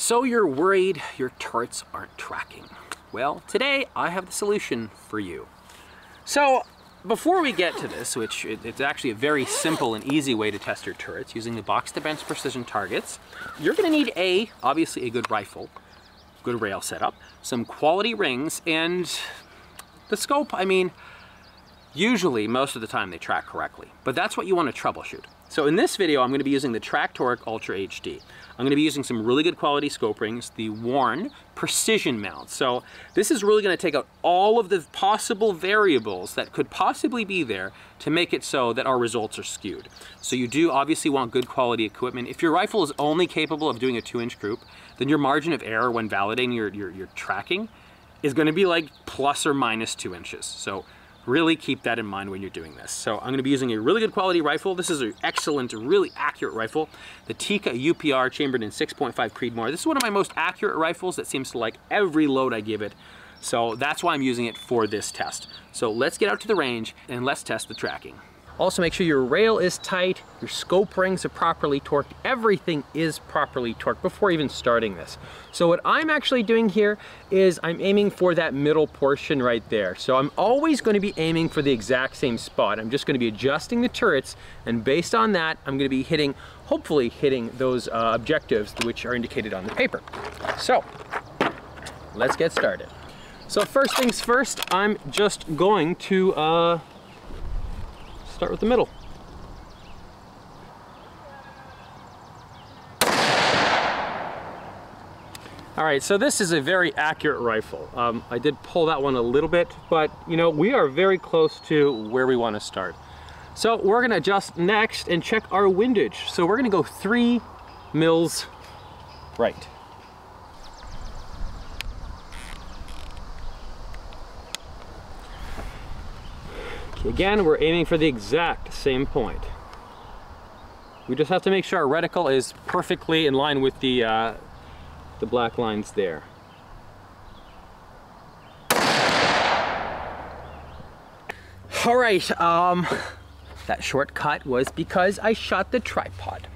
So you're worried your turrets aren't tracking. Well, today I have the solution for you. So before we get to this, which it's actually a very simple and easy way to test your turrets using the box bench precision targets, you're gonna need a, obviously a good rifle, good rail setup, some quality rings, and the scope, I mean, usually most of the time they track correctly, but that's what you wanna troubleshoot. So in this video, I'm gonna be using the Tract Toric Ultra HD. I'm gonna be using some really good quality scope rings, the Warne Precision Mount. So this is really gonna take out all of the possible variables that could possibly be there to make it so that our results are skewed. So you do obviously want good quality equipment. If your rifle is only capable of doing a two inch group, then your margin of error when validating your, your, your tracking is gonna be like plus or minus two inches. So Really keep that in mind when you're doing this. So I'm gonna be using a really good quality rifle. This is an excellent, really accurate rifle. The Tikka UPR chambered in 6.5 Creedmoor. This is one of my most accurate rifles that seems to like every load I give it. So that's why I'm using it for this test. So let's get out to the range and let's test the tracking. Also make sure your rail is tight, your scope rings are properly torqued, everything is properly torqued before even starting this. So what I'm actually doing here is I'm aiming for that middle portion right there. So I'm always gonna be aiming for the exact same spot. I'm just gonna be adjusting the turrets and based on that, I'm gonna be hitting, hopefully hitting those uh, objectives which are indicated on the paper. So let's get started. So first things first, I'm just going to uh, start with the middle. All right, so this is a very accurate rifle. Um, I did pull that one a little bit, but you know, we are very close to where we want to start. So we're gonna adjust next and check our windage. So we're gonna go three mils right. Again, we're aiming for the exact same point. We just have to make sure our reticle is perfectly in line with the, uh, the black lines there. All right, um, that shortcut was because I shot the tripod.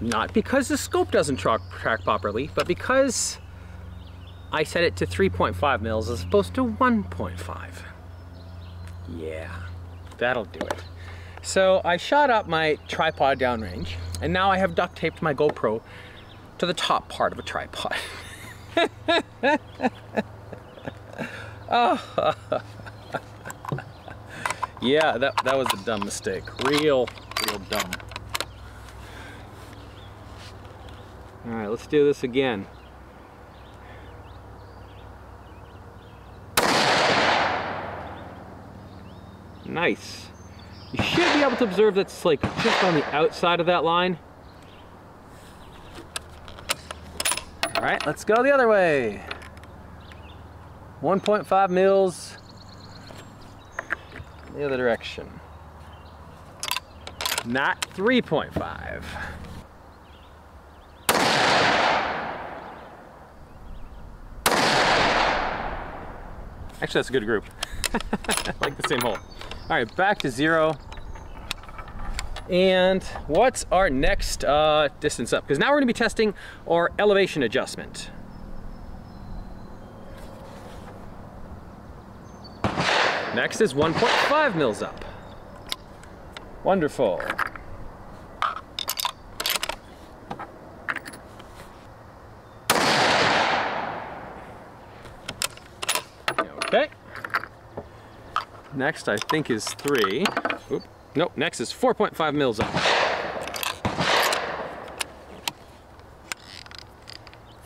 Not because the scope doesn't track, track properly, but because I set it to 3.5 mils as opposed to 1.5. Yeah, that'll do it. So I shot up my tripod downrange, and now I have duct taped my GoPro to the top part of a tripod. oh. yeah, that, that was a dumb mistake. Real, real dumb. All right, let's do this again. Nice. You should be able to observe that's like just on the outside of that line. All right, let's go the other way. 1.5 mils the other direction. Not 3.5. Actually, that's a good group. like the same hole. All right, back to zero. And what's our next uh, distance up? Because now we're gonna be testing our elevation adjustment. Next is 1.5 mils up. Wonderful. Okay. Next, I think, is three. Oop. Nope, next is 4.5 mils up.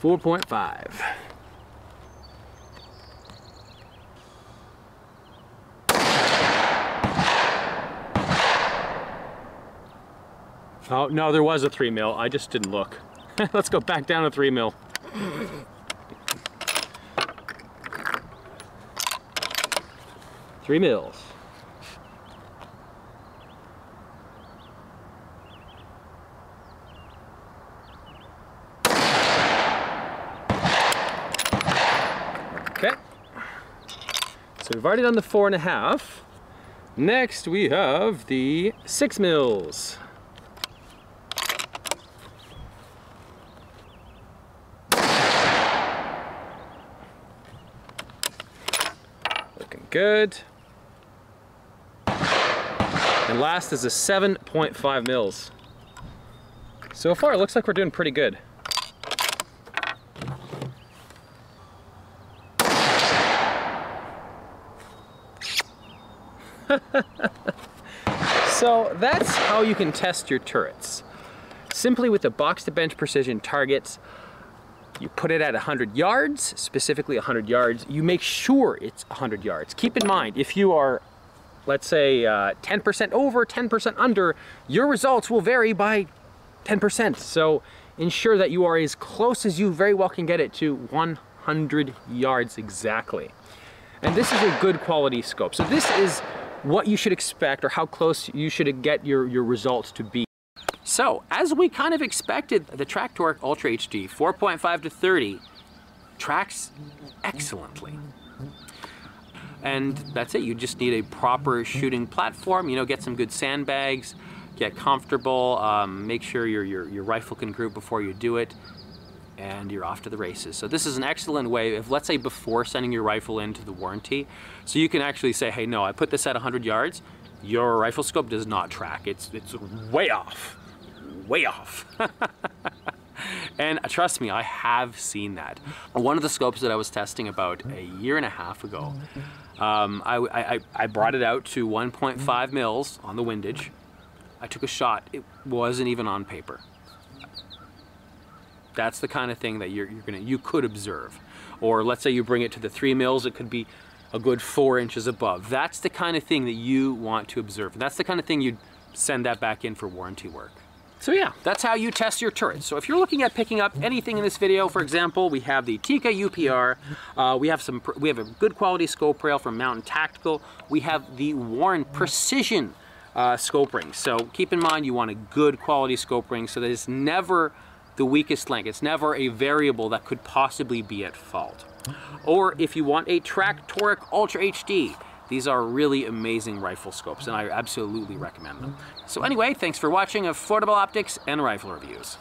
4.5. Oh, no, there was a three mil. I just didn't look. Let's go back down to three mil. Three mils. Okay. So we've already done the four and a half. Next we have the six mils. Looking good. And last is a 7.5 mils. So far, it looks like we're doing pretty good. so that's how you can test your turrets. Simply with the box to bench precision targets, you put it at 100 yards, specifically 100 yards. You make sure it's 100 yards. Keep in mind, if you are, let's say, 10% uh, over, 10% under, your results will vary by 10%. So ensure that you are as close as you very well can get it to 100 yards exactly. And this is a good quality scope. So this is what you should expect or how close you should get your, your results to be. So, as we kind of expected, the Tract Toric Ultra HD 4.5 to 30 tracks excellently. And that's it, you just need a proper shooting platform, you know, get some good sandbags, get comfortable, um, make sure your, your, your rifle can group before you do it, and you're off to the races. So this is an excellent way of, let's say before sending your rifle into the warranty, so you can actually say, hey, no, I put this at 100 yards, your rifle scope does not track. It's, it's way off, way off. and uh, trust me, I have seen that. One of the scopes that I was testing about a year and a half ago, um, I, I, I brought it out to 1.5 mils on the windage. I took a shot. It wasn't even on paper. That's the kind of thing that you're, you're gonna you could observe. Or let's say you bring it to the three mils, it could be a good four inches above. That's the kind of thing that you want to observe. That's the kind of thing you'd send that back in for warranty work. So yeah, that's how you test your turrets. So if you're looking at picking up anything in this video, for example, we have the Tikka UPR, uh, we have some, we have a good quality scope rail from Mountain Tactical, we have the Warne Precision uh, scope ring. So keep in mind you want a good quality scope ring so that it's never the weakest link. It's never a variable that could possibly be at fault. Or if you want a Tract Toric Ultra HD, these are really amazing rifle scopes and I absolutely recommend them. So anyway, thanks for watching Affordable Optics and Rifle Reviews.